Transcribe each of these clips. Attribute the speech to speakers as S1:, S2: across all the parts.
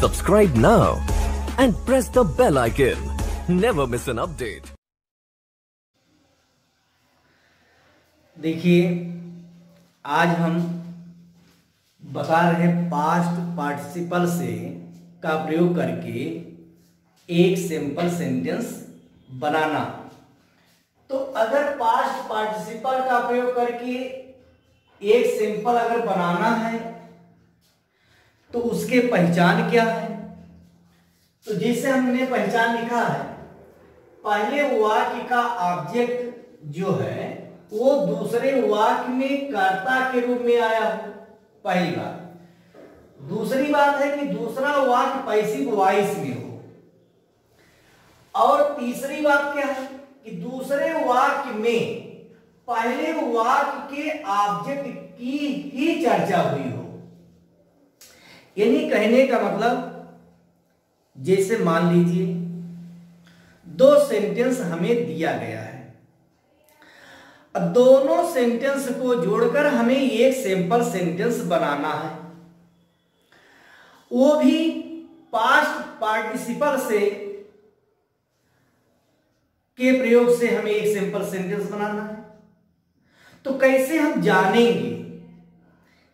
S1: Subscribe now and press the bell icon. Never miss an update.
S2: देखिए, आज हम बता रहे हैं पास्ट पार्टिसिपल से का प्रयोग करके एक सिंपल सेंटेंस बनाना तो अगर पास्ट पार्टिसिपल का प्रयोग करके एक सिंपल अगर बनाना है तो उसके पहचान क्या है? तो जैसे हमने पहचान लिखा है, पहले वाक्य का ऑब्जेक्ट जो है, वो दूसरे वाक्य में कर्ता के रूप में आया। हो पहली बात। दूसरी बात है कि दूसरा वाक्य पैसिव वॉइस में हो। और तीसरी बात क्या है? कि दूसरे वाक्य में पहले वाक्य के ऑब्जेक्ट की ही चर्चा हुई हो। यानी कहने का मतलब जैसे मान लीजिए, दो सेंटेंस हमें दिया गया है। दोनों सेंटेंस को जोड़कर हमें एक सिंपल सेंटेंस बनाना है। वो भी पास्ट पार्टिसिपल से, के प्रयोग से हमें एक सिंपल सेंटेंस बनाना है। तो कैसे हम जानेंगे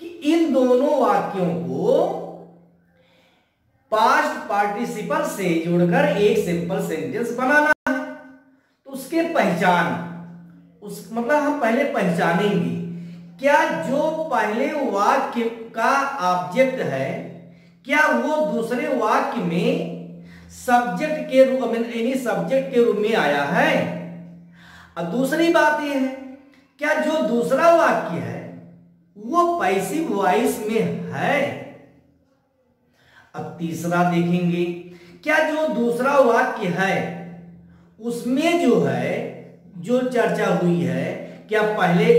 S2: कि इन दोनों वाक्यों को पास्ट पार्टिसिपल से जोड़कर एक सिंपल सेंटेंस बनाना है। तो उसके पहचान, उस मतलब हम पहले पहचानेंगे। क्या जो पहले वाक्य का ऑब्जेक्ट है, क्या वो दूसरे वाक्य में सब्जेक्ट के रूप में यानी सब्जेक्ट के रूप में आया है? और दूसरी बात यह है, क्या जो दूसरा वाक्य है, वो पैसिव वॉइस में है? अब तीसरा देखेंगे। क्या जो दूसरा वाक्य है, उसमें जो है, जो चर्चा हुई है, क्या पहले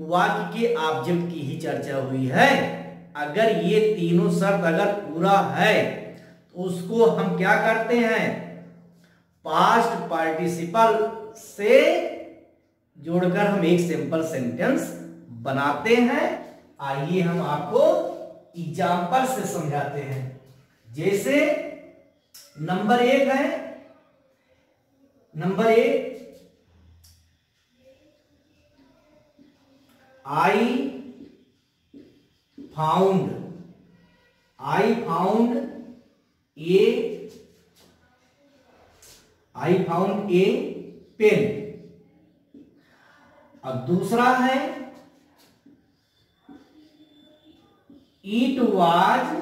S2: वाक्य के ऑब्जेक्ट की ही चर्चा हुई है? अगर ये तीनों शर्त अगर पूरा है तो उसको हम क्या करते हैं? पास्ट पार्टिसिपल से जोड़कर हम एक सिंपल सेंटेंस बनाते हैं। आइए हम आपको एग्ज़ाम्पल से समझाते हैं। जैसे नंबर एक है, नंबर एक I found I found a I found a pen अब दूसरा है इट वाज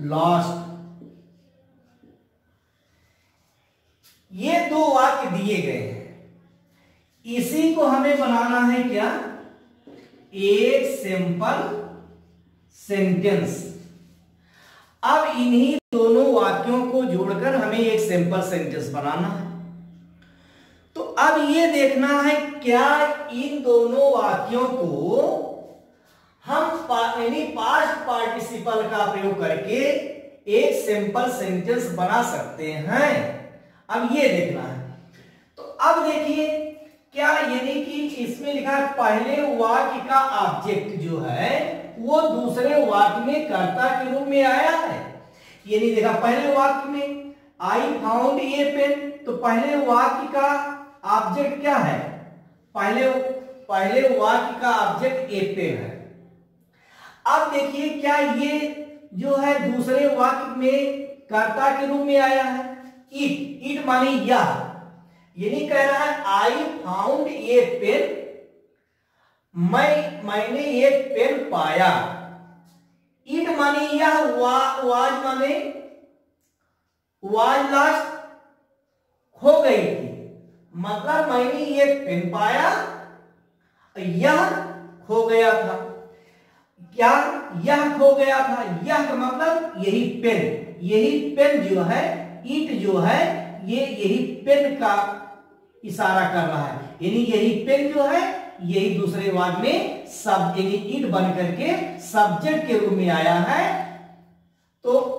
S2: लॉस्ट ये दो वाक्य दिए गए हैं। इसी को हमें बनाना है क्या? एक सिंपल सेंटेंस अब इन्हीं दोनों वाक्यों को जोड़कर हमें एक सिंपल सेंटेंस बनाना है। तो अब ये देखना है क्या इन दोनों वाक्यों को हम यानी पास्ट पार्टिसिपल का प्रयोग करके एक सिंपल सेंटेंस बना सकते हैं। अब ये देखना है। तो अब देखिए, क्या यानी कि इसमें लिखा है, पहले वाक्य का ऑब्जेक्ट जो है, वो दूसरे वाक्य में कर्ता के रूप में आया है। यानी देखा, पहले वाक्य में आई फाउंड ए पेन तो पहले वाक्य का ऑब्जेक्ट क्या है? पहले पहले वाक्य का ऑब्जेक्ट ए पेन है। अब देखिए क्या ये जो है दूसरे वाक्य में कर्ता के रूप में आया है। इट इट माने यह। यानी कह रहा है आई फाउंड ए पेन मैं मैंने एक पेन पाया। इट माने यह वा, वाज माने वाज लास्ट खो गई थी। मतलब मैंने एक पेन पाया यह खो गया था। क्या यह खो गया था? यह का मतलब यही पेन। यही पेन जो है, ईट जो है, ये यही पेन का इशारा कर रहा है। यानी यही पेन जो है, यही दूसरे वाक्य में सब, यानी ईट बन करके सब्जेक्ट के रूप में आया है। तो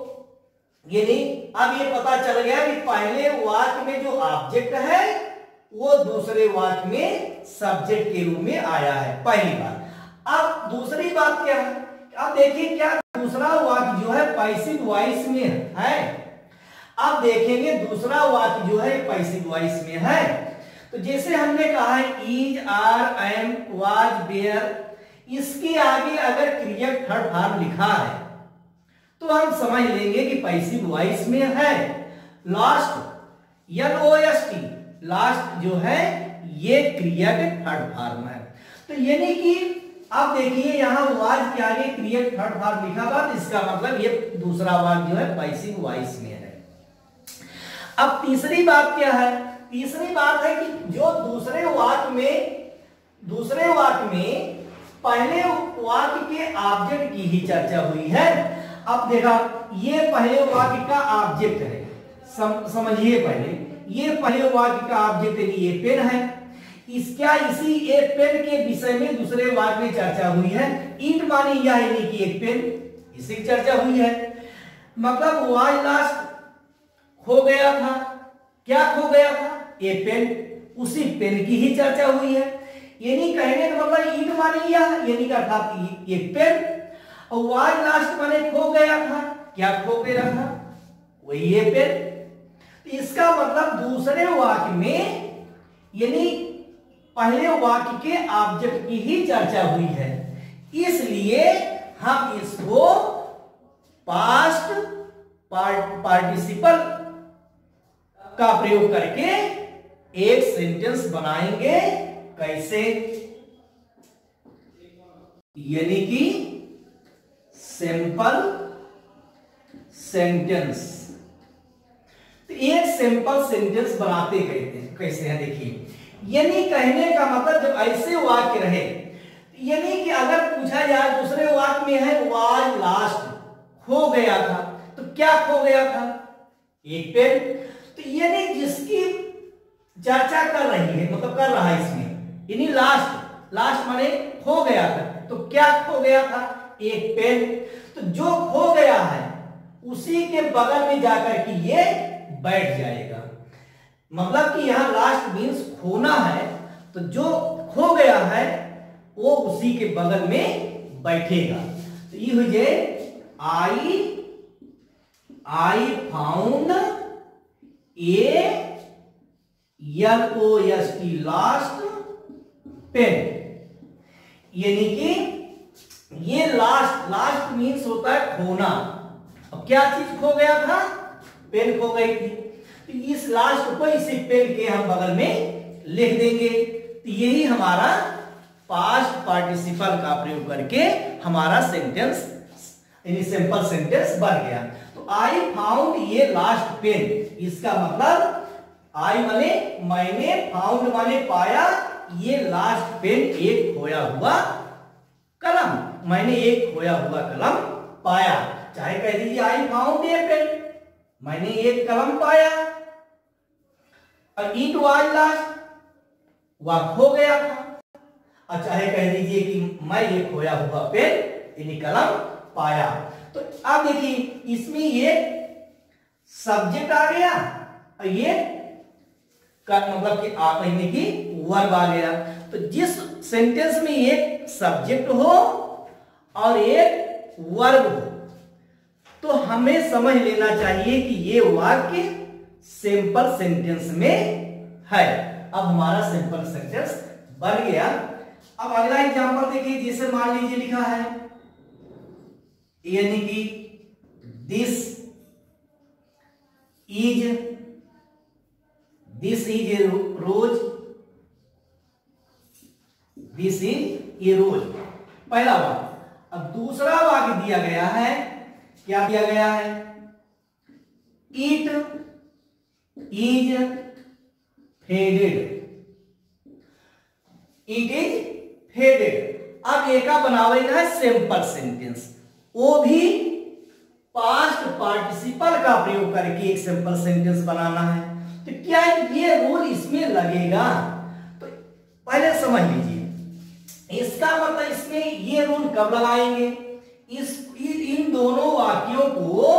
S2: यानी अब ये पता चल गया कि पहले वाक्य में जो ऑब्जेक्ट है, वो दूसरे वाक्य में सब्जेक्ट के रूप में आया है। पहली बात। अब दूसरी बात क्या है? अब देखिए क्या दूसरा वाक्य जो है पैसिव वॉइस में है। अब देखेंगे दूसरा वाक्य जो है पैसिव वॉइस में है। तो जैसे हमने कहा है is are am was were. इसके आगे अगर क्रिएट थर्ड फॉर्म लिखा है तो हम समझ लेंगे कि पैसिव वॉइस में है। Last L O S T last जो है, ये क्रिया के थर्ड फॉर्म है। तो यानी कि अब देखिए यहाँ वाज के आगे क्रिएट थर्ड फॉर्म लिखा हुआ तो इसका मतलब ये दूसरा वाक जो है पैसिव वॉइस में है। अब तीसरी बात क्या है? तीसरी बात है कि जो दूसरे वाक्य में दूसरे वाक्य में पहले वाक्य के ऑब्जेक्ट की ही चर्चा हुई है। अब देखा ये पहले वाक्य का ऑब्जेक्ट है। सम, समझिए पहले ये पहले वाक्य का ऑब्जेक्ट ये पेन है इस क्या इसी एक पेन के विषय में दूसरे वाक्य में चर्चा हुई है? ईट मानी यह यानी कि एक पेन? इसी चर्चा हुई है। मतलब वाज लास्ट खो गया था? क्या खो गया था? ये पेन। उसी पेन की ही चर्चा हुई है। यानी कहने का मतलब ईट मानी यह यानी का अर्थात ये पेन। और वाज लास्ट माने खो गया था? क्या खो गया था? वही ये पेन। तो इसका मतलब दूसरे वाक्य में, यानी पहले वाक्य के ऑब्जेक्ट की ही चर्चा हुई है। इसलिए हम इसको पास्ट पार्टिसिपल का प्रयोग करके एक सेंटेंस बनाएँगे। कैसे? यानी कि सिंपल सेंटेंस तो एक सिंपल सेंटेंस बनाते गए हैं कैसे है? देखिए। यानी कहने का मतलब जब ऐसे वाक्य रहे, यानी कि अगर पूछा जाए दूसरे वाक्य में है वाज लास्ट खो गया था। तो क्या खो गया था? एक पेन। तो यानी जिसकी चर्चा कर रही है मतलब कर रहा है इसमें, यानी लास्ट लास्ट माने खो गया था। तो क्या खो गया था? एक पेन। तो जो खो गया है, उसी के बगल में जाकर के ये बैठ जाएगा। मतलब कि यहाँ लास्ट मीन्स खोना है तो जो खो गया है, वो उसी के बगल में बैठेगा। तो ये हो जाए I I found a L O S T lost pen यानी कि ये लास्ट लास्ट मीन्स होता है खोना। अब क्या चीज़ खो गया था? पेन खो गई थी। तो इस लास्ट को इसी पेन के हम बगल में लिख देंगे। तो यही हमारा पास्ट पार्टिसिपल का प्रयोग करके हमारा सेंटेंस यानी सिंपल सेंटेंस बन गया। तो आई फाउंड ये लास्ट पेन इसका मतलब आई माने मैंने फाउंड माने पाया, ये लास्ट पेन एक खोया हुआ कलम। मैंने एक खोया हुआ कलम पाया। चाहे कह दीजिए आई फाउंड ए पेन मैंने एक कलम पाया। और इट वाज लास्ट वह खो गया था। और चाहे कह दीजिए कि मैं ये खोया हुआ पेन यानी कलम पाया। तो अब देखिए, इसमें ये सब्जेक्ट आ गया और ये मतलब कि आपने की वर्ब आ गया। तो जिस सेंटेंस में एक सब्जेक्ट हो और एक वर्ब हो तो हमें समझ लेना चाहिए कि ये वाक्य सिंपल सेंटेंस में है। अब हमारा सिंपल सेंटेंस बन गया। अब अगला एग्जांपल देखिए, जैसे मान लीजिए लिखा है, यानी कि this is this is a rose this is a rose. पहला वाक्य अब दूसरा वाक्य दिया गया है, क्या दिया गया है? It is faded it is faded अब एक बनावेगा है सिंपल सेंटेंस वो भी पास्ट पार्टिसिपल का प्रयोग करके एक सिंपल सेंटेंस बनाना है। तो क्या ये रूल इसमें लगेगा? तो पहले समझ लीजिए। इसका मतलब इसमें ये रूल कब लगाएँगे? इस, इन दोनों वाक्यों को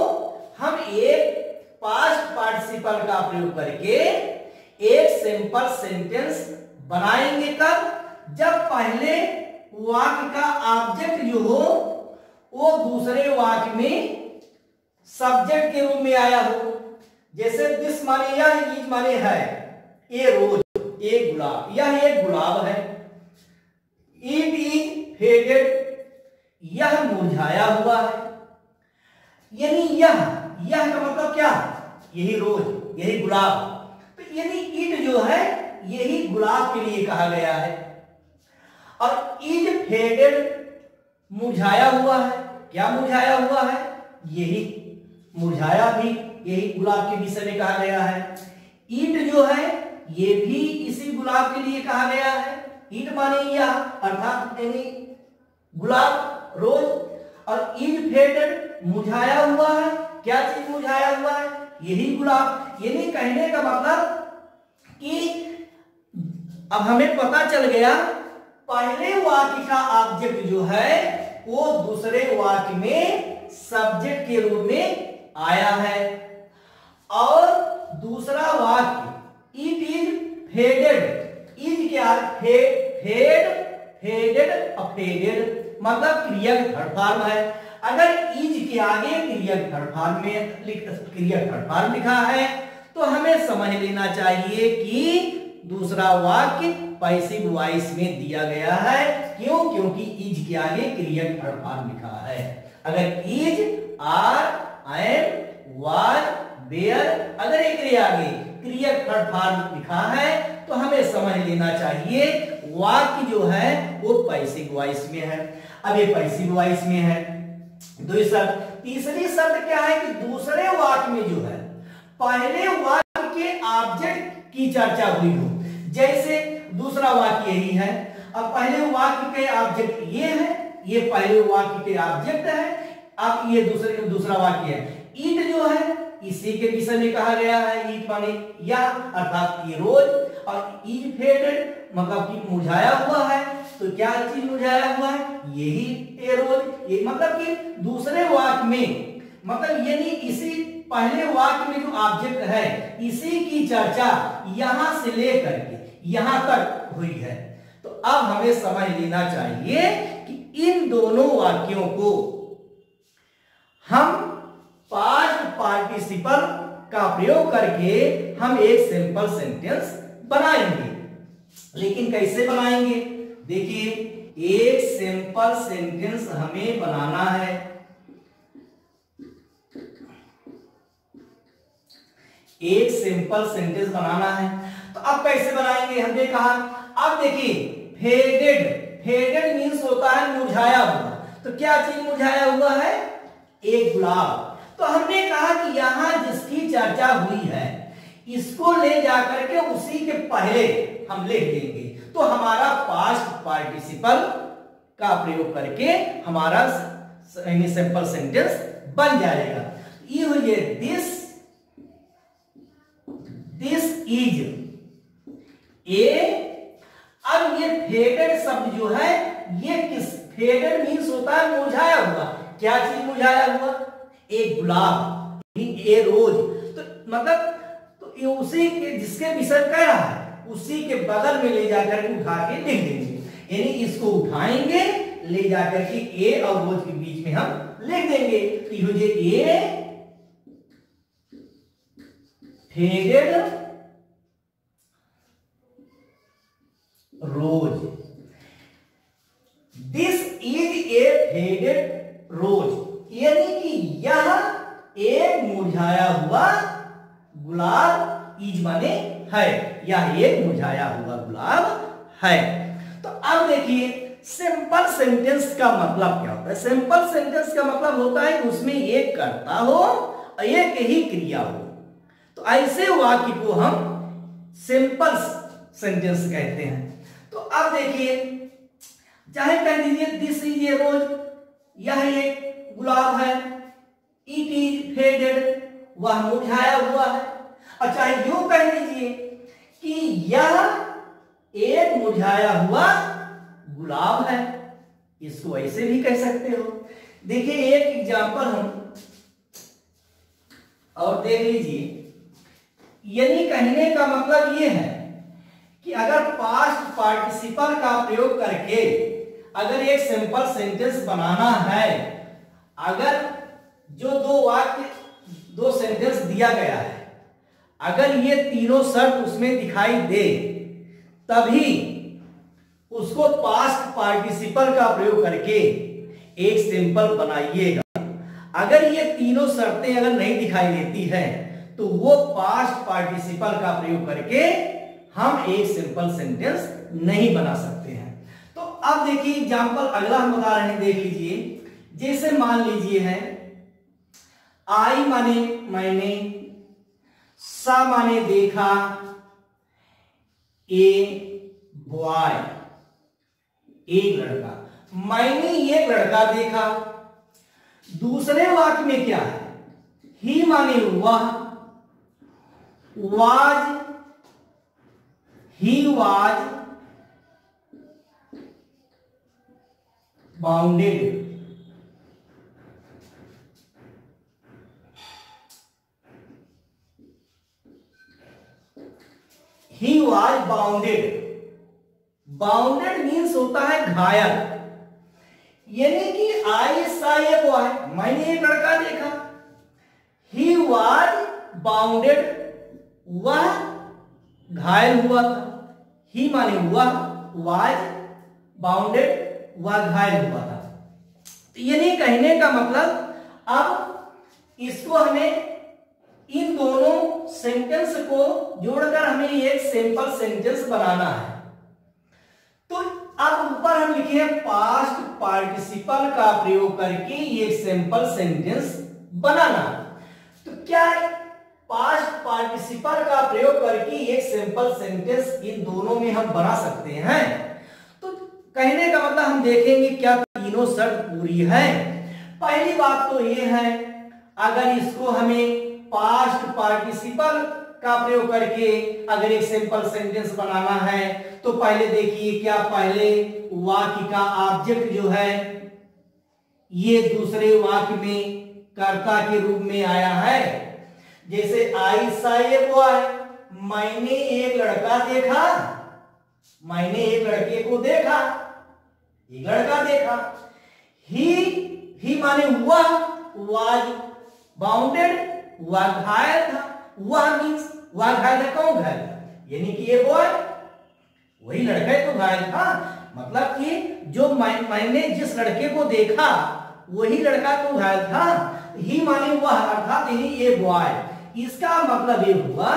S2: हम एक पास्ट पार्टिसिपल का प्रयोग करके एक सिंपल सेंटेंस बनाएँगे कब जब पहले वाक्य का ऑब्जेक्ट जो हो, वो दूसरे वाक्य में सब्जेक्ट के रूप में आया हो। जैसे दिस माने यह इज़ माने है। ए रोज एक गुलाब यह एक गुलाब है। इट इज़ फेडेड यह मुरझाया हुआ है। यानी यह यह का मतलब क्या? यही रोज, यही गुलाब। तो यानी इट जो है, यही गुलाब के लिए कहा गया है। और इज़ फेडेड मुरझाया हुआ है। क्या मुरझाया हुआ है? यही, मुरझाया भी, यही गुलाब के विषय में कहा गया है। ईट जो है, ये भी इसी गुलाब के लिए कहा गया है। ईट माने यह, अर्थात यानी गुलाब, रोज। और ईट फेडेड मुरझाया हुआ है। क्या चीज़ मुरझाया हुआ है? यही गुलाब यानी कहने का मतलब कि अब हमें पता चल गया, पहले वाक्य का ऑब्जेक्ट जो है, वो दूसरे वाक्य में सब्जेक्ट के रूप में आया है। और दूसरा वाक्य इट इज़ फेडेड इज़ क्या फेड फेड फेडेड फेडेड मतलब क्रिया थर्ड फॉर्म है। अगर इज़ के आगे क्रिया थर्ड फॉर्म में क्रिया थर्ड फॉर्म लिखा है तो हमें समझ लेना चाहिए कि दूसरा वाक्य पैसिव वॉइस में दिया गया है। क्यों? क्योंकि इज़ के आगे क्रिया थर्ड फॉर्म लिखा है। अगर is are, am was there अगर एक क्रिया आगे क्रिया थर्ड फॉर्म लिखा है तो हमें समझ लेना चाहिए वाक्य जो है, वो पैसिव वॉइस में है। अब ये पैसिव वॉइस में है दूसरी शब्द। तीसरी शब्द क्या है कि दूसरे वाक्य में जो है, पहले वाक्य के ऑब्जेक्ट की चर्चा हुई हो। जैसे दूसरा वाक्य यही है, अब पहले वाक्य के ऑब्जेक्ट ये है, ये पहले वाक्य के ऑब्जेक्ट है, अब ये दूसरे, दूसरा वाक्य है। ईट जो है इसी के विषय में कहा गया है ईट माने या, अर्थात ये रोज, और ईज फेडेड मतलब कि मुरझाया हुआ है। तो क्या चीज़ मुरझाया हुआ है? यही ए रोज, ये मतलब कि दूसरे वाक्य में मतलब यानी इसी पहले वाक्य में जो ऑब्जेक्ट है, इसी की चर्चा यहाँ से लेकर के, यहाँ तक हुई है। तो अब हमें समझ लेना चाहिए कि इन दोनों वाक्यों को हम पास्ट पार्टिसिपल का प्रयोग करके हम एक सिंपल सेंटेंस बनाएँगे। लेकिन कैसे बनाएँगे? देखिए, एक सिंपल सेंटेंस हमें बनाना है। एक सिंपल सेंटेंस बनाना है। तो अब कैसे बनाएँगे हमने कहा? अब देखिए फेडेड फेडेड मीन्स होता है मुरझाया हुआ। तो क्या चीज़ मुरझाया हुआ है? एक गुलाब। तो हमने कहा कि यहाँ जिसकी चर्चा हुई है, इसको ले जाकर के उसी के पहले हम लिख देंगे तो हमारा पास्ट पार्टिसिपल का प्रयोग करके हमारा सिंपल सेंटेंस बन जाएगा। ये दिस दिस इज़ ए अब ये फेडेड शब्द जो है, ये किस फेडेड मीन्स होता है, मुरझाया हुआ। क्या चीज़ मुरझाया हुआ? एक गुलाब ए रोज। तो मतलब तो उसी के जिसके विषय कह रहा है, उसी के बगल में ले जाकर के उठा के लिख देंगे। यानी इसको उठाएँगे, ले जाकर के ए और रोज के बीच में हम लिख देंगे। तो a rose. This is a faded rose यानी कि यह एक मुरझाया हुआ गुलाब इज़ माने है। यह एक मुरझाया हुआ गुलाब है। तो अब देखिए सिंपल सेंटेंस का मतलब क्या होता है? सिंपल सेंटेंस का मतलब होता है उसमें एक कर्ता हो, एक ही क्रिया हो। तो ऐसे वाक्य को हम सिंपल सेंटेंस कहते हैं। तो अब देखिए, चाहे कह दीजिए दिस इज़ ए रोज यह एक गुलाब है। इट इज़ फेडेड, वह मुरझाया हुआ है। चाहे यूँ कह दीजिए कि यह एक मुरझाया हुआ गुलाब है। इसको ऐसे भी कह सकते हो। देखिए, एक एग्जांपल हम और देख लीजिए। यानी कहने का मतलब यह है कि अगर पास्ट पार्टिसिपल का प्रयोग करके अगर एक सिंपल सेंटेंस बनाना है अगर जो दो वाक्य, दो सेंटेंस दिया गया है, अगर ये तीनों शर्त उसमें दिखाई दे, तभी उसको पास्ट पार्टिसिपल का प्रयोग करके एक सिंपल बनाइएगा। अगर ये तीनों शर्तें अगर नहीं दिखाई देती है तो वो पास्ट पार्टिसिपल का प्रयोग करके हम एक सिंपल सेंटेंस नहीं बना सकते हैं। तो अब देखिए एग्ज़ाम्पल अगला हम बता रहे हैं देख लीजिए। जैसे मान लीजिए है, आई माने मैंने, सा माने देखा, ए बॉय, एक लड़का। मैंने एक लड़का देखा, दूसरे वाक्य में क्या है? ही माने वह, was, he was bounded he was bounded bounded means होता है घायल। यानी कि आई सा ये बॉय मैंने एक लड़का देखा। ही वॉज़ बाउंडेड वह घायल हुआ था। ही माने हुआ वाज बाउंडेड वह घायल हुआ था। तो यानी कहने का मतलब अब इसको हमें इन दोनों सेंटेंस को जोड़कर हमें एक सिंपल सेंटेंस बनाना है। तो अब ऊपर हम लिखे पास्ट पार्टिसिपल का प्रयोग करके ये सिंपल सेंटेंस बनाना। तो क्या पास्ट पार्टिसिपल का प्रयोग करके एक सिंपल सेंटेंस इन दोनों में हम बना सकते हैं? तो कहने का मतलब हम देखेंगे क्या तीनों शर्त पूरी है। पहली बात तो ये है, अगर इसको हमें पास्ट पार्टिसिपल का प्रयोग करके अगर एक सिंपल सेंटेंस बनाना है तो पहले देखिए क्या पहले वाक्य का ऑब्जेक्ट जो है, ये दूसरे वाक्य में कर्ता के रूप में आया है। जैसे, आई साए बॉय मैंने एक लड़का देखा, मैंने एक लड़के को देखा एक लड़का देखा। ही ही माने हुआ वाज बाउंडेड वह घायल था, वह मीन्स वह घायल था कौन घायल था यानी कि ये बॉय वही लड़का तो घायल था। मतलब कि जो मैंने जिस लड़के को देखा, वही लड़का तो घायल था। ही माने वह, अर्थात यही ये बॉय इसका मतलब ये हुआ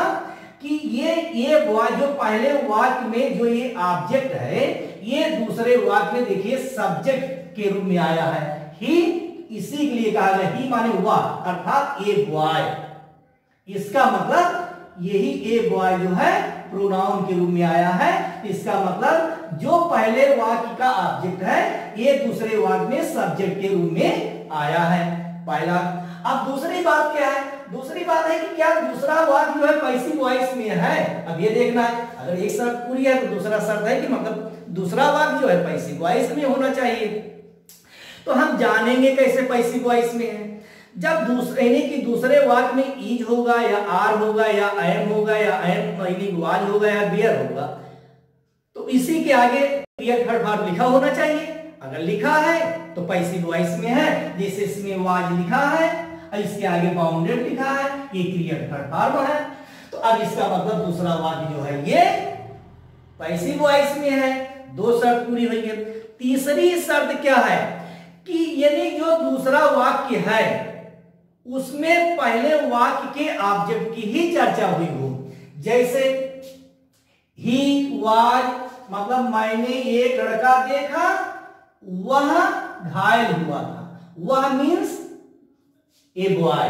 S2: कि ये ये बॉय जो पहले वाक्य में जो ये ऑब्जेक्ट है, ये दूसरे वाक्य में देखिए सब्जेक्ट के रूप में आया है। ही इसी के लिए कहा गया, ही माने हुआ अर्थात ए बॉय इसका मतलब यही ए बॉय जो है, प्रोनाउन के रूप में आया है। इसका मतलब जो पहले वाक्य का ऑब्जेक्ट है, ये दूसरे वाक्य में सब्जेक्ट के रूप में आया है। पहला। अब दूसरी बात क्या है? दूसरी बात है कि क्या दूसरा वाक्य जो है पैसिव वॉइस में है? अब ये देखना है। अगर एक शर्त पूरी है तो दूसरा शर्त है कि मतलब दूसरा वाक्य जो है पैसिव वॉइस में होना चाहिए। तो हम जानेंगे कैसे पैसिव वॉइस में है। जब दूसरे यानी कि दूसरे वाक्य में ईज होगा या आर होगा या एम होगा या एम, यानी वाज होगा या बियर होगा तो इसी के आगे क्रिया थर्ड फॉर्म लिखा होना चाहिए। अगर लिखा है तो पैसिव वॉइस में है, जैसे इसमें वाज लिखा है, और इसके आगे बाउंडेड लिखा है, ये क्रिया थर्ड फॉर्म है। तो अब इसका मतलब दूसरा वाक्य जो है, ये पैसिव वॉइस में है। दो शर्त पूरी हुई है। तीसरी शर्त क्या है? कि यदि जो दूसरा वाक्य है, उसमें पहले वाक्य के ऑब्जेक्ट की ही चर्चा हुई हो। जैसे ही वाज मतलब मैंने एक लड़का देखा, वह घायल हुआ था। वह means a boy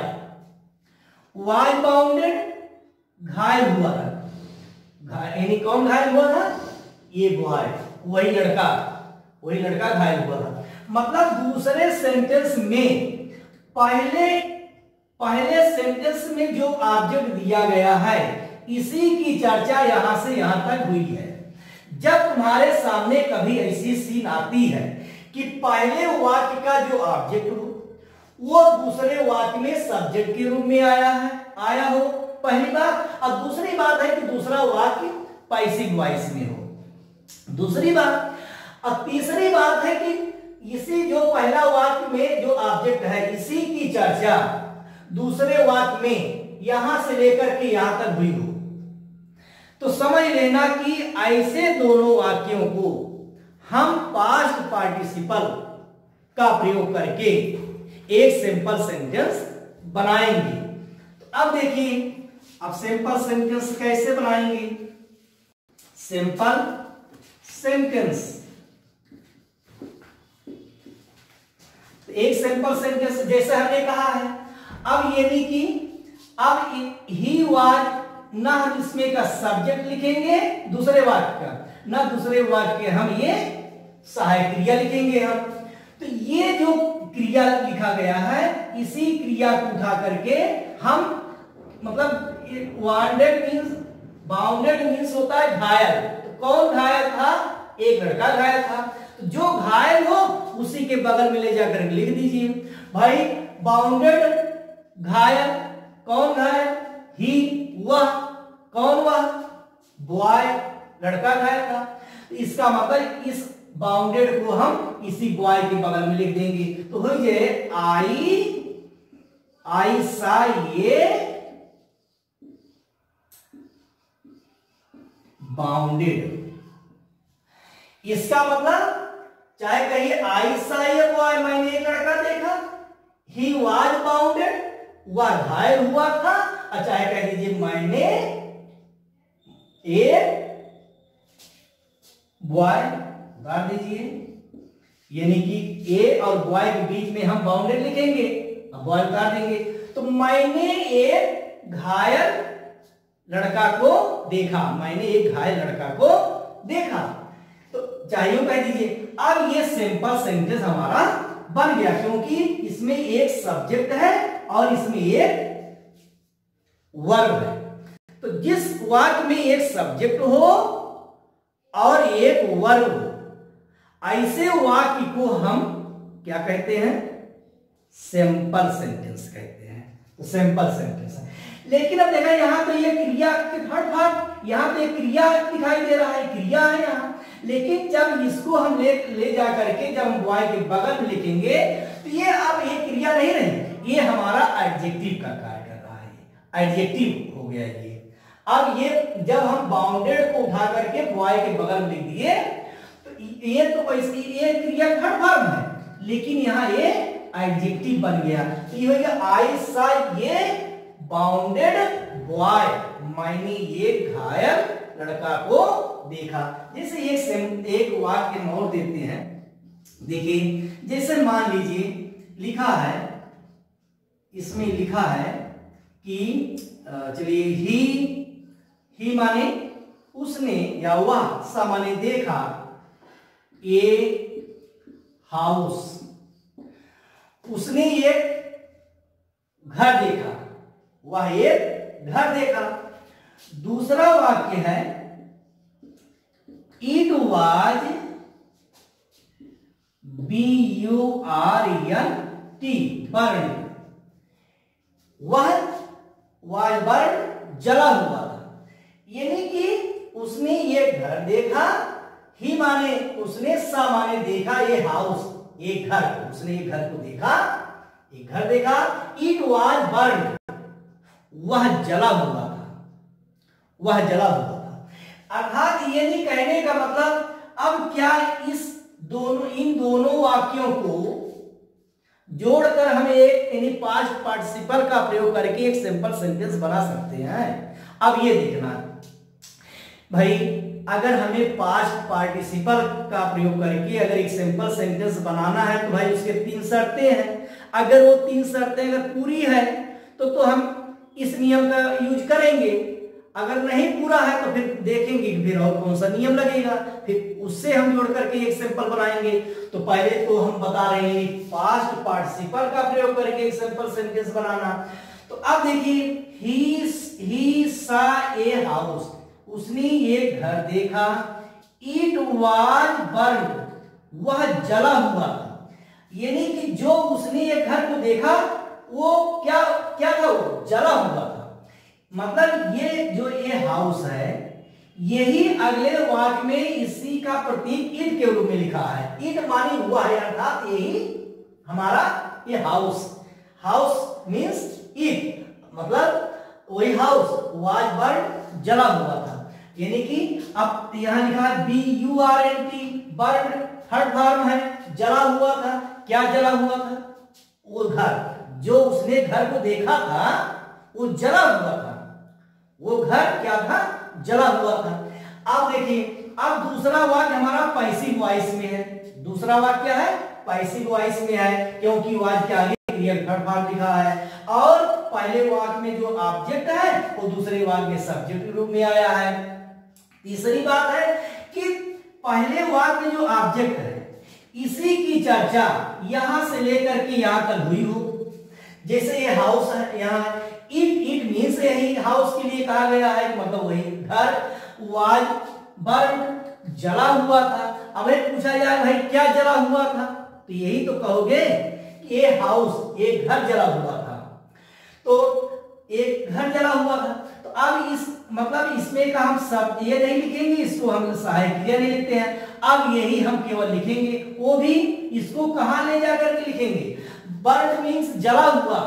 S2: was bounded घायल हुआ था। यानी कौन घायल हुआ था? ये बॉय वही लड़का। वही लड़का घायल हुआ था। मतलब दूसरे सेंटेंस में, पहले पहले सेंटेंस में जो ऑब्जेक्ट दिया गया है, इसी की चर्चा यहाँ से यहाँ तक हुई है। जब तुम्हारे सामने कभी ऐसी सीन आती है कि पहले वाक्य का जो ऑब्जेक्ट हो, वो दूसरे वाक्य में सब्जेक्ट के रूप में आया है, आया हो। पहली बात, अब दूसरी बात है कि दूसरा वाक्य पैसिव वॉइस में हो। दूसरी बात, अब तीसरी बात है कि इसी जो पहला वाक्य में जो ऑब्जेक्ट है, इसी की चर्चा दूसरे वाक्य में यहाँ से लेकर के यहाँ तक हुई हो। तो समझ लेना कि ऐसे दोनों वाक्यों को हम पास्ट पार्टिसिपल का प्रयोग करके एक सिंपल सेंटेंस बनाएँगे। तो अब देखिए, अब सिंपल सेंटेंस कैसे बनाएँगे? सिंपल सेंटेंस एक सिंपल सेंटेंस जैसे हमने कहा है। अब यदि कि अब ही वाज ना हम इसमें का सब्जेक्ट लिखेंगे, दूसरे वाक्य का। ना दूसरे वाक्य के हम ये सहायक क्रिया लिखेंगे हम। तो ये जो क्रिया लिखा गया है, इसी क्रिया को उठा करके हम मतलब वांडेड मीन्स बाउंडेड मीन्स होता है घायल। तो कौन घायल था? एक लड़का घायल था। तो जो घायल हो उसी के बगल में ले जाकर लिख दीजिए। भाई बाउंडेड घायल, कौन घायल? ही वह, कौन वह? बॉय लड़का घायल था। तो इसका मतलब इस बाउंडेड को हम इसी बॉय के बगल में लिख देंगे। तो हो जाए आई आई सा ये बाउंडेड इसका मतलब चाहे कहिए आई सा ये बॉय मैंने एक लड़का देखा। ही वाज बाउंडेड वह घायल हुआ था। और चाहे कह दीजिए मैंने एक बॉय उतार दीजिए, यानी कि ए और बॉय के बीच में हम बाउंडेड लिखेंगे, अब बॉय उतार देंगे। तो मैंने एक घायल लड़का को देखा, मैंने एक घायल लड़का को देखा। तो चाहिए कह दीजिए अब ये सिंपल सेंटेंस हमारा बन गया, क्योंकि इसमें एक सब्जेक्ट है और इसमें एक वर्ब है। तो जिस वाक्य में एक सब्जेक्ट हो और एक वर्ब हो, ऐसे वाक्य को हम क्या कहते हैं? सिंपल सेंटेंस कहते हैं। तो सिंपल सेंटेंस लेकिन अब देखा, यहाँ तो ये क्रिया हट हट यहाँ पे क्रिया दिखाई दे रहा है, क्रिया है यहाँ। लेकिन जब इसको हम ले ले जा करके जब हम बॉय के बगल में लिखेंगे तो ये अब ये क्रिया नहीं रही, ये हमारा एडजेक्टिव का कार्य कर रहा है। एडजेक्टिव हो गया ये। अब ये जब हम बाउंडेड को उठा करके बॉय के बगल में लिख दिए तो ये तो वैसे ये क्रिया थर्ड फॉर्म है। लेकिन यहाँ ये एडजेक्टिव बन गया। तो ये हो गया आई सा ये बाउंडेड बॉय मैंने ये घायल लड़का को देखा। जैसे एक एक वाक्य हम और देते हैं। देखिए, जैसे मान लीजिए, लिखा है, इसमें लिखा है कि चलिए ही ही माने उसने या वह सा माने देखा ए हाउस उसने एक घर देखा। वह एक घर देखा। दूसरा वाक्य है it was B U R N T, burn. वह वाज बर्न, जला हुआ था। यानी कि उसने ये घर देखा, ही माने उसने सा माने देखा ये हाउस, ये घर। उसने एक घर को देखा एक घर देखा इट वाज बर्न। वह जला हुआ था। वह जला हुआ था। अर्थात ये नहीं कहने का मतलब अब क्या इस दोनों, इन दोनों वाक्यों को जोड़कर हम एक, यानी पास्ट पार्टिसिपल का प्रयोग करके एक सिंपल सेंटेंस बना सकते हैं। अब ये देखना। भाई, अगर हमें पास्ट पार्टिसिपल का प्रयोग करके अगर एक सिंपल सेंटेंस बनाना है तो भाई उसके तीन शर्तें हैं। अगर वो तीन शर्तें अगर पूरी है तो तो हम इस नियम का यूज़ करेंगे। अगर नहीं पूरा है तो फिर देखेंगे फिर और कौन सा नियम लगेगा। फिर उससे हम जोड़ करके एक सिंपल बनाएँगे। तो पहले तो हम बता रहे हैं पास्ट पार्टिसिपल का प्रयोग करके एक सिंपल सेंटेंस बनाना। तो अब देखिए ही ही सा ए हाउस उसने ये घर देखा। इट वाज बर्न वह जला हुआ यानी कि जो उसने ये घर को देखा वो क्या क्या था वो? जला हुआ था। मतलब ये जो ये हाउस है, यही अगले वाक्य में इसी का प्रतीक ईट के रूप में लिखा है। ईट मानी हुआ है, अर्थात यही हमारा ये हाउस हाउस मीन्स ईट मतलब वही हाउस वाज बर्न जला हुआ था। यानी कि अब यहाँ लिखा है B U R N T burn third form है, जला हुआ था। क्या जला हुआ था? वो घर। जो उसने घर को देखा था, वो जला हुआ था। वो घर क्या था? जला हुआ था। अब देखिए, अब दूसरा वाक्य हमारा पैसिव वॉइस में है। दूसरा वाक्य क्या है? पैसिव वॉइस में है, क्योंकि वाक्य आगे क्रिया थर्ड लिखा है। और पहले वाक्य में जो ऑब्जेक्ट है, वो दूसरे वाक्य में सब्जेक्ट के रूप में आया है। तीसरी बात है कि पहले वाक्य में जो ऑब्जेक्ट है, इसी की चर्चा यहाँ से लेकर के यहाँ तक हुई हो जैसे ये हाउस है, यहाँ इट इट मीन्स यही हाउस के लिए कहा गया है मतलब वही घर वाज बर्न जला हुआ था। अब एक पूछा जाए, भाई, क्या जला हुआ था? तो यही तो कहोगे कि ये हाउस एक घर जला हुआ था। तो एक घर जला हुआ था। तो अब इस मतलब इसमें का हम सब ये नहीं लिखेंगे, इसको हम सहायक क्रिया नहीं लिखते हैं। अब यही हम केवल लिखेंगे, वो भी इसको कहा ले जाकर के लिखेंगे? बर्न मीन्स जला हुआ।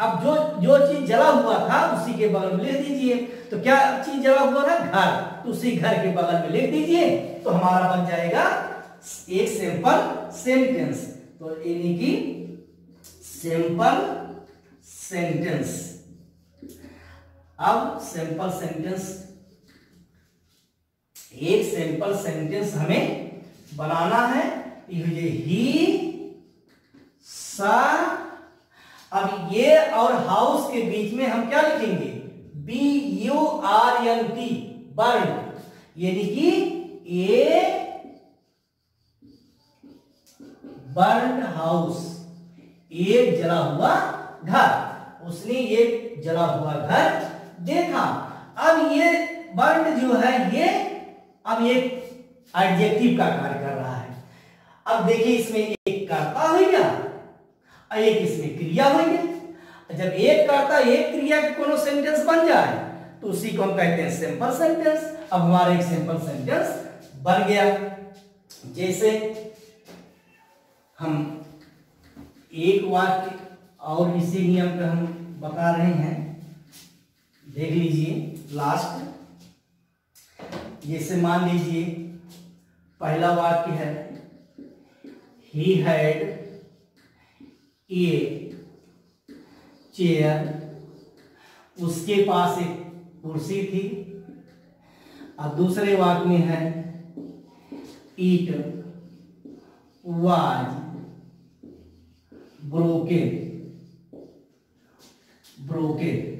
S2: अब जो जो चीज़ जला हुआ था, उसी के बगल में लिख दीजिए। तो क्या चीज़ जला हुआ था? घर। तो उसी घर के बगल में लिख दीजिए तो हमारा बन जाएगा एक सिंपल सेंटेंस तो यानी कि सिंपल सेंटेंस अब सिंपल सेंटेंस एक सिंपल सेंटेंस हमें बनाना है। ही सा अब ये और हाउस के बीच में हम क्या लिखेंगे? B U R N T burn यानी कि ए बर्न हाउस एक जला हुआ घर. उसने एक जला हुआ घर देखा। अब ये बर्ड जो है, ये अब एक एडजेक्टिव का कार्य कर रहा है। अब देखिए इसमें एक कर्ता हो और एक इसमें क्रिया हो गया जब एक करता एक क्रिया के कोनो सेंटेंस बन जाए तो उसी को हम कहते हैं सिंपल सेंटेंस अब हमारा एक सिंपल सेंटेंस बन गया। जैसे हम एक वाक्य और इसी नियम पे हम बता रहे हैं। देख लीजिए लास्ट जैसे मान लीजिए, पहला वाक्य है ही हैड ए चेयर। उसके पास एक कुर्सी थी। और दूसरे वाक्य में है, ईट वाज ब्रोके ब्रोकेन।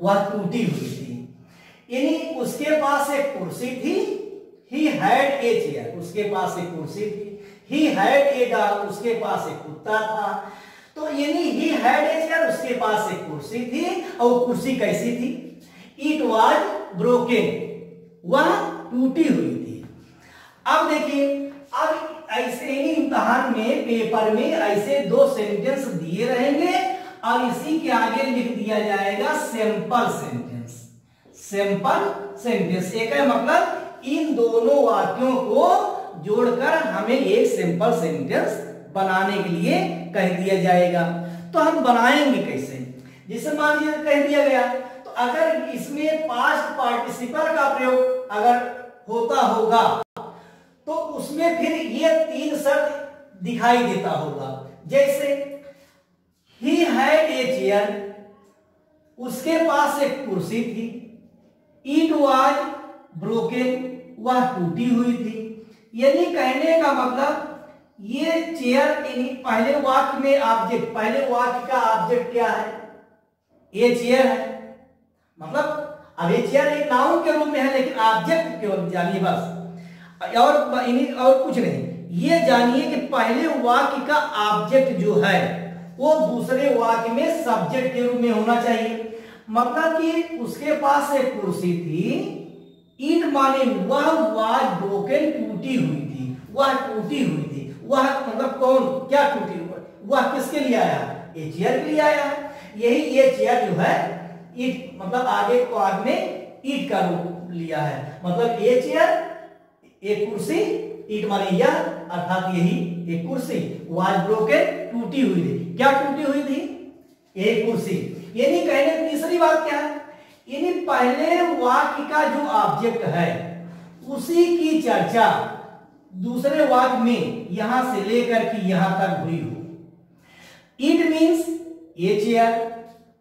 S2: वह टूटी हुई थी। यानी उसके पास एक कुर्सी थी ही हैड ए चेयर उसके पास एक कुर्सी थी ही हैड ए डॉग उसके पास एक कुत्ता था। तो यानी ही हैड ए चेयर उसके पास एक कुर्सी थी और कुर्सी कैसी थी? इट वाज ब्रोकेन वह टूटी हुई थी। अब देखिए, अब ऐसे ही इम्तहान में पेपर में ऐसे दो सेंटेंस दिए रहेंगे और इसी के आगे लिख दिया जाएगा सिंपल सेंटेंस सिंपल सेंटेंस एक है मतलब इन दोनों वाक्यों को जोड़कर हमें एक सिंपल सेंटेंस बनाने के लिए कह दिया जाएगा। तो हम बनाएँगे कैसे? जैसे मान लीजिए कह दिया गया तो अगर इसमें पास्ट पार्टिसिपल का प्रयोग अगर होता होगा तो उसमें फिर ये तीन शब्द दिखाई देता होगा। जैसे ही हैड ए चेयर उसके पास एक कुर्सी थी। इट वाज ब्रोकन वह टूटी हुई थी। यानी कहने का मतलब ये चेयर पहले वाक्य में ऑब्जेक्ट पहले वाक्य का ऑब्जेक्ट क्या है? ये चेयर है। मतलब अब ये चेयर एक नाउन के रूप में है, लेकिन ऑब्जेक्ट केवल जानिए बस। और और कुछ नहीं। ये जानिए कि पहले वाक्य का ऑब्जेक्ट जो है, वो दूसरे वाक्य में सब्जेक्ट के रूप में होना चाहिए। मतलब कि उसके पास एक कुर्सी थी इन माने वह वाज ब्रोकन टूटी हुई थी, वह टूटी हुई थी। वह मतलब कौन? क्या टूटी वह किसके लिए आया? ये चेयर के लिए आया है। यही ये चेयर जो है, ईट मतलब आगे को आग में ईट का रूप लिया है। मतलब ये चेयर एक कुर्सी, ईट माने यह, अर्थात यही एक कुर्सी। वाज ब्रोकन टूटी हुई थी। क्या टूटी हुई थी? एक कुर्सी। यानी कहने तीसरी बात क्या है? यानी पहले वाक्य का जो ऑब्जेक्ट है, उसी की चर्चा दूसरे वाक्य में यहाँ से लेकर के यहाँ तक हुई हो। इट मीन्स ये चेयर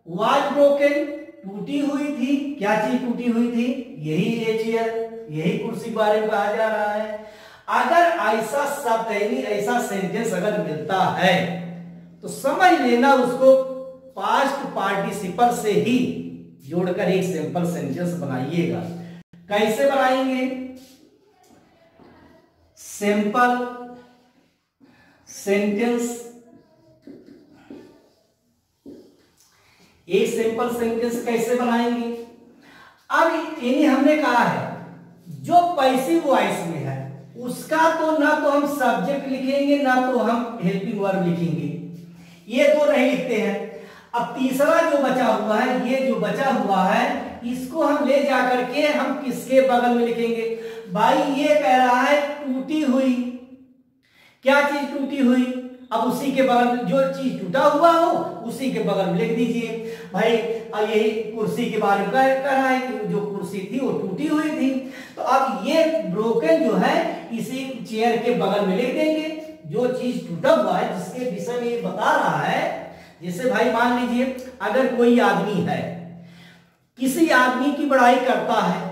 S2: वाज ब्रोकन टूटी हुई थी। क्या चीज़ टूटी हुई थी? यही ये चेयर, यही कुर्सी बारे में कहा जा रहा है। अगर ऐसा शब्द, यानी ऐसा सेंटेंस अगर मिलता है तो समझ लेना उसको पास्ट पार्टिसिपल से ही जोड़कर एक सिंपल सेंटेंस बनाइएगा। कैसे बनाएँगे? सिंपल सेंटेंस ये सिंपल सेंटेंस कैसे बनाएँगे? अब इन्हें हमने कहा है, जो पैसिव वॉइस में है, उसका तो ना तो हम सब्जेक्ट लिखेंगे, ना तो हम हेल्पिंग वर्ब लिखेंगे। ये तो नहीं लिखते हैं। अब तीसरा जो बचा हुआ है, ये जो बचा हुआ है, इसको हम ले जाकर के हम किसके बगल में लिखेंगे? भाई, ये कह रहा है टूटी हुई। क्या चीज़ टूटी हुई? अब उसी के बगल में जो चीज़ टूटा हुआ हो, उसी के बगल में लिख दीजिए। भाई, अब यही कुर्सी के बारे में कह रहा है कि जो कुर्सी थी, वो टूटी हुई थी। तो अब ये ब्रोकन जो है, इसी चेयर के बगल में लिख देंगे। जो चीज़ टूटा हुआ है, जिसके विषय में ये बता रहा है, जैसे भाई मान लीजिए, अगर कोई आदमी है, किसी आदमी की बड़ाई करता है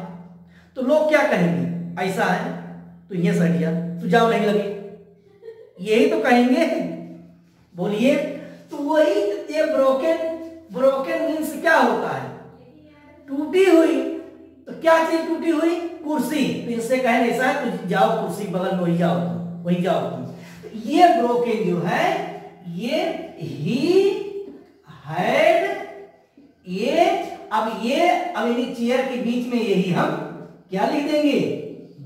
S2: तो लोग क्या कहेंगे? ऐसा है तो ये सड़ गया जाओ नहीं लगे। यही तो कहेंगे। बोलिए तो वही ये ब्रोकन ब्रोकन मीन्स क्या होता है? टूटी हुई। तो क्या चीज़ टूटी हुई? कुर्सी। तो इससे कहें, ऐसा है तो जाओ कुर्सी बगल में, वही जाओ वही जाओ तो ये ब्रोकन जो है, ये ही हैड ये, अब ये, अब इन चेयर के बीच में यही हम क्या लिख देंगे?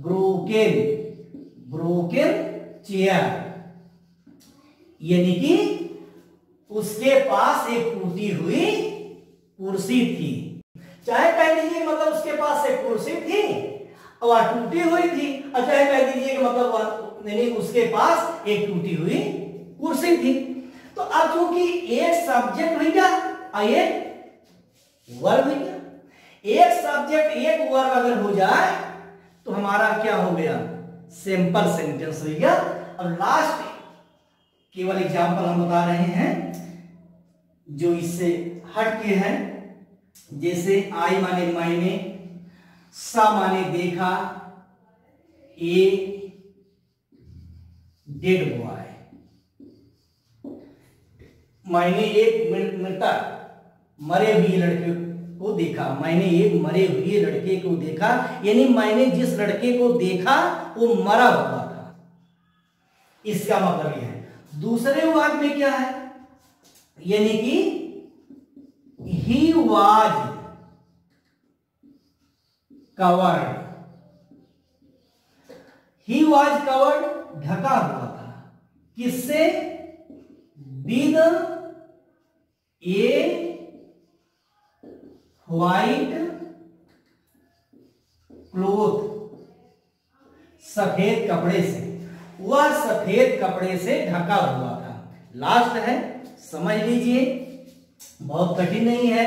S2: ब्रोकन ब्रोकन चेयर यानी कि उसके पास एक टूटी हुई कुर्सी थी। चाहे कह दीजिए मतलब उसके पास एक कुर्सी थी और टूटी हुई थी। और चाहे कह दीजिए मतलब नहीं उसके पास एक टूटी हुई कुर्सी थी। तो अब चूँकि एक सब्जेक्ट हो गया एक वर्ब हो गया एक सब्जेक्ट, एक वर्ग अगर हो जाए तो हमारा क्या हो गया? सिंपल सेंटेंस हो गया। और लास्ट केवल एग्ज़ाम्पल हम बता रहे हैं, जो इससे हट के है। जैसे आई माने मायने सा माने देखा ए डेड हुआ है मायने एक मृतक मरे हुए लड़के को देखा। मैंने एक मरे हुए लड़के को देखा, यानी मैंने जिस लड़के को देखा, वो मरा हुआ था। इसका मतलब यह है। दूसरे वाक्य में क्या है? यानी कि he was covered he was covered ढका हुआ था। किससे? विद ए व्हाइट क्लोथ सफ़ेद कपड़े से। वह सफ़ेद कपड़े से ढका हुआ था। लास्ट है। समझ लीजिए। बहुत कठिन नहीं है।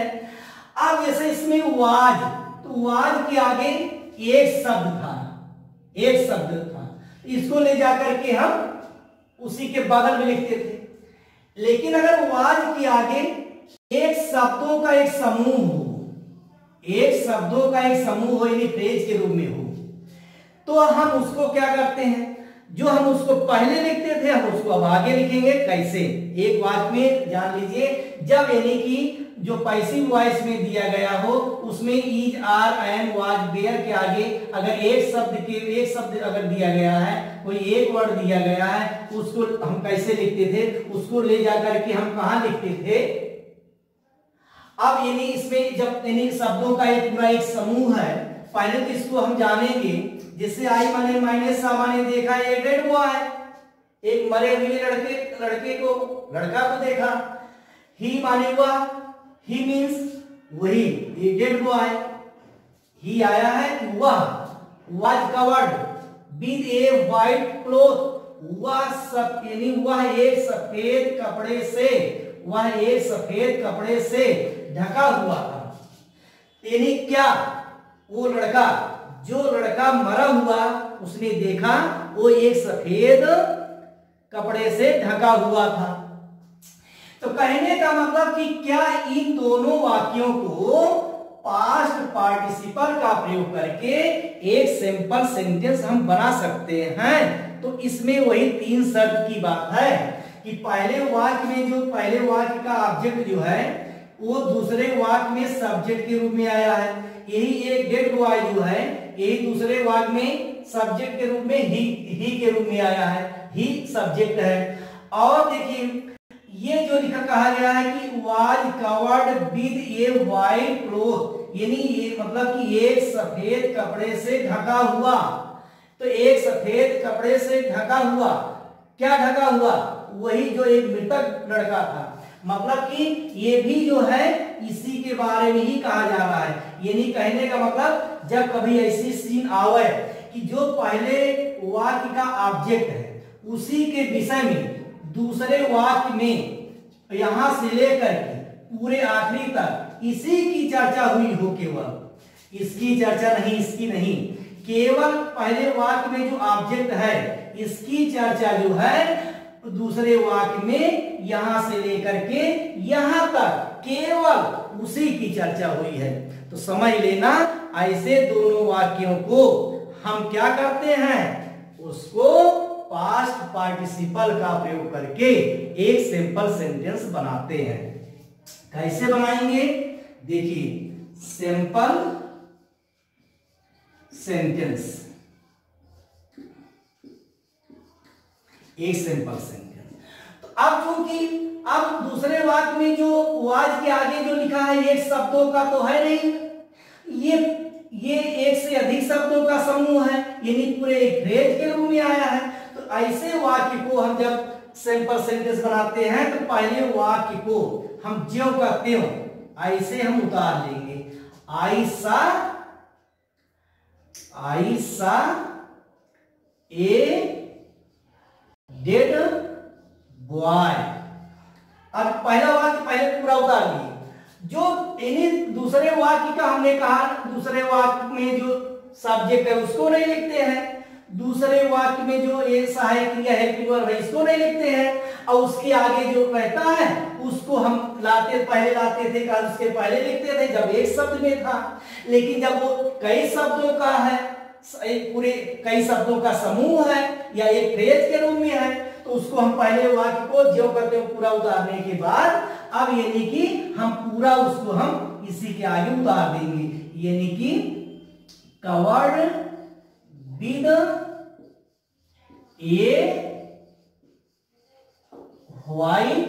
S2: अब जैसे इसमें वाज तो वाज के आगे एक शब्द था। एक शब्द था। इसको ले जाकर के हम उसी के बगल में लिखते थे। लेकिन अगर वाज के आगे एक शब्दों का एक समूह एक शब्दों का एक समूह हो यानी फ्रेज के रूप में हो। तो हम उसको क्या करते हैं? जो हम उसको पहले लिखते थे, हम उसको अब आगे लिखेंगे। कैसे? एक वाक्य में जान लीजिए, जब यानी कि जो पैसिव वॉइस में दिया गया हो, उसमें is are am was there के आगे अगर एक शब्द के, एक शब्द अगर दिया गया है, कोई एक वर्ड दिया गया है, उसको हम कैसे लिखते थे? उसको ले जाकर के हम कहा लिखते थे? अब यानी इसमें जब यानी शब्दों का एक पूरा एक समूह है, पहले तो इसको हम जानेंगे जिससे आई माने माइने सा माने देखा एक डेड हुआ है। एक मरे हुए लड़के लड़के को, लड़का को देखा। ही माने हुआ ही मीन्स वही ये डेड हुआ है। ही आया है वह was covered with a white cloth वह सब, यानी वह एक सफ़ेद कपड़े से वह एक सफ़ेद कपड़े से। ढका हुआ था। यानी क्या? वो लड़का, जो लड़का मरा हुआ, उसने देखा, वो एक सफ़ेद कपड़े से ढका हुआ था। तो कहने का मतलब कि क्या इन दोनों वाक्यों को पास्ट पार्टिसिपल का प्रयोग करके एक सिंपल सेंटेंस हम बना सकते हैं? तो इसमें वही तीन शब्द की बात है कि पहले वाक्य में जो, पहले वाक्य का ऑब्जेक्ट जो है वो दूसरे वाक में सब्जेक्ट के रूप में आया है। यही एक डेड बॉय जो है। यही दूसरे वाक में सब्जेक्ट के रूप में ही ही के रूप में आया है। ही सब्जेक्ट है। और देखिए, ये जो लिखा कहा गया है कि was covered with a white cloth यानी ये मतलब कि एक सफ़ेद कपड़े से ढका हुआ। तो एक सफ़ेद कपड़े से ढका हुआ। क्या ढका हुआ? वही जो एक मृतक लड़का था। मतलब कि ये भी जो है, इसी के बारे में ही कहा जा रहा है। यानी कहने का मतलब जब कभी ऐसी सीन आवे कि जो पहले वाक्य का ऑब्जेक्ट है, उसी के विषय में, दूसरे वाक्य में, यहाँ से लेकर के पूरे आखिरी तक, इसी की चर्चा हुई हो केवल। इसकी चर्चा नहीं, इसकी नहीं। केवल पहले वाक्य में जो ऑब्जेक्ट है, इसकी चर्चा जो है दूसरे वाक्य में यहाँ से लेकर के यहाँ तक केवल उसी की चर्चा हुई है। तो समझ लेना, ऐसे दोनों वाक्यों को हम क्या करते हैं? उसको पास्ट पार्टिसिपल का प्रयोग करके एक सिंपल सेंटेंस बनाते हैं। कैसे बनाएँगे? देखिए सिंपल सेंटेंस एक सिंपल सेंटेंस तो अब चूँकि अब दूसरे वाक्य में जो वाज के आगे जो लिखा है, एक शब्दों का तो है नहीं। ये ये एक से अधिक शब्दों का समूह है, यानी पूरे एक फ्रेज के रूप में आया है। तो ऐसे वाक्य को हम जब सिंपल सेंटेंस बनाते हैं तो पहले वाक्य को हम ज्यो का त्यों ऐसे हम उतार लेंगे। I saw I saw a dead boy अब पहला वाक्य पहले पूरा उतार लिए जो इन्हीं दूसरे वाक्य का हमने कहा, दूसरे वाक्य में जो सब्जेक्ट है, उसको नहीं लिखते हैं। दूसरे वाक्य में जो ये सहायक क्रिया वर्ब है, इसको नहीं लिखते हैं। और उसके आगे जो रहता है, उसको हम लाते, पहले लाते थे उसके पहले लिखते थे, जब एक शब्द में था। लेकिन जब वो कई शब्दों का है पूरे कई शब्दों का समूह है, या एक फ्रेज के रूप में है तो उसको हम पहले वाक्य को जो करते हो पूरा उतारने के बाद, अब यानी कि हम पूरा उसको हम इसी के आगे उतार देंगे। यानी कि covered with a white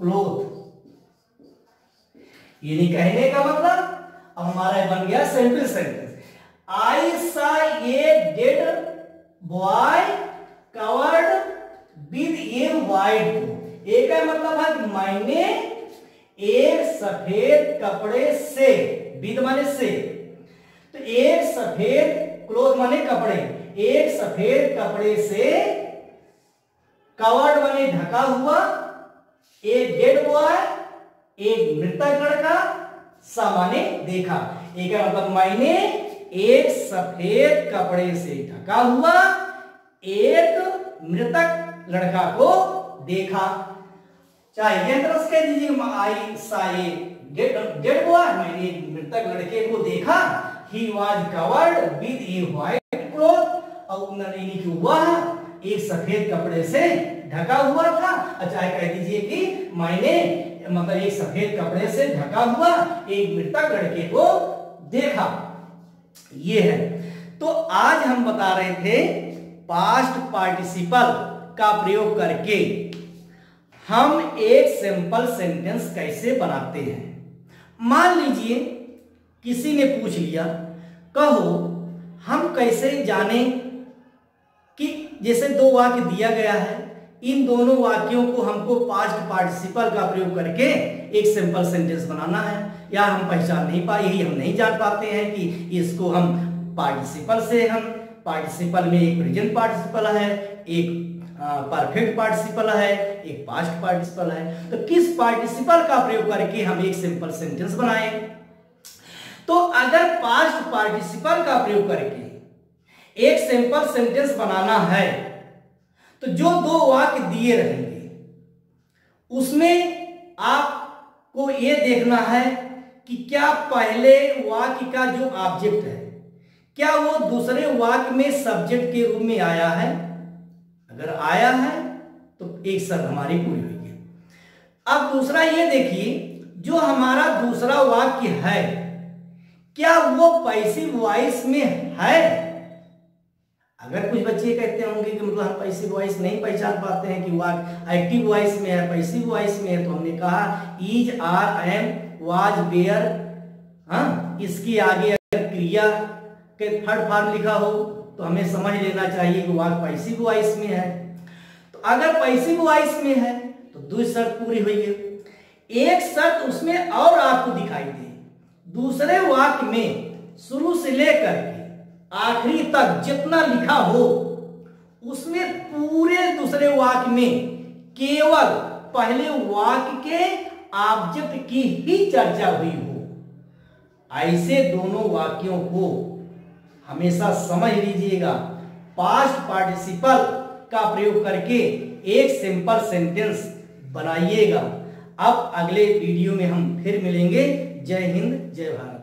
S2: cloth यानी कहने का मतलब अब हमारा बन गया simple sentence I saw a dead boy covered with a white एक का मतलब है मैंने एक सफ़ेद कपड़े से विद माने से। तो एक सफ़ेद क्लोथ माने कपड़े। एक सफ़ेद कपड़े से कवर्ड माने ढका हुआ। एक डेड बॉय एक मृतक लड़का सामान्य देखा। एक है मतलब मैंने एक सफ़ेद कपड़े से ढका हुआ, एक मृतक लड़का को देखा। चाहे ये तरह कह दीजिए आई साए डेड बॉय मैंने मृतक लड़के को देखा। He was covered with a white cloth और उन्होंने वह एक सफ़ेद कपड़े से ढका हुआ था। अच्छा कह दीजिए कि मैंने मतलब एक सफ़ेद कपड़े से ढका हुआ, एक मृतक लड़के को देखा। ये है। तो आज हम बता रहे थे पास्ट पार्टिसिपल का प्रयोग करके हम एक सिंपल सेंटेंस कैसे बनाते हैं। मान लीजिए, किसी ने पूछ लिया, कहो, हम कैसे जाने कि जैसे दो वाक्य दिया गया है इन दोनों वाक्यों को हमको पास्ट पार्टिसिपल का प्रयोग करके एक सिंपल सेंटेंस बनाना है। या हम पहचान नहीं पाए, यही हम नहीं जान पाते हैं कि इसको हम पार्टिसिपल से हम पार्टिसिपल में एक प्रेजेंट पार्टिसिपल है, एक परफेक्ट पार्टिसिपल है, एक पास्ट पार्टिसिपल है। तो किस पार्टिसिपल का प्रयोग करके हम एक सिंपल सेंटेंस बनाए? तो अगर पास्ट पार्टिसिपल का प्रयोग करके एक सिंपल सेंटेंस बनाना है तो जो दो वाक्य दिए रहेंगे, उसमें आपको यह देखना है कि क्या पहले वाक्य का जो ऑब्जेक्ट है, क्या वो दूसरे वाक्य में सब्जेक्ट के रूप में आया है? अगर आया है तो एक शर्त हमारी पूरी हुई है। अब दूसरा ये देखिए, जो हमारा दूसरा वाक्य है, क्या वो पैसिव वॉइस में है? अगर कुछ बच्चे कहते होंगे कि मतलब हम पैसिव वॉइस नहीं पहचान पाते हैं कि वाक एक्टिव वॉइस में है पैसिव वॉइस में है तो हमने कहा इज़ आर एम वाज बेयर इसकी आगे अगर क्रिया के थर्ड फॉर्म लिखा हो तो हमें समझ लेना चाहिए कि वाक पैसिव वॉइस में है। तो अगर पैसिव वॉइस में है तो दो शर्त पूरी हुई है। एक शर्त उसमें और आपको दिखाई दे। दूसरे वाक्य में शुरू से लेकर के आखिरी तक जितना लिखा हो, उसमें पूरे दूसरे वाक्य में केवल पहले वाक्य के ऑब्जेक्ट की ही चर्चा हुई हो। ऐसे दोनों वाक्यों को हमेशा समझ लीजिएगा। पास्ट पार्टिसिपल का प्रयोग करके एक सिंपल सेंटेंस बनाइएगा। अब अगले वीडियो में हम फिर मिलेंगे। जय हिंद, जय भारत।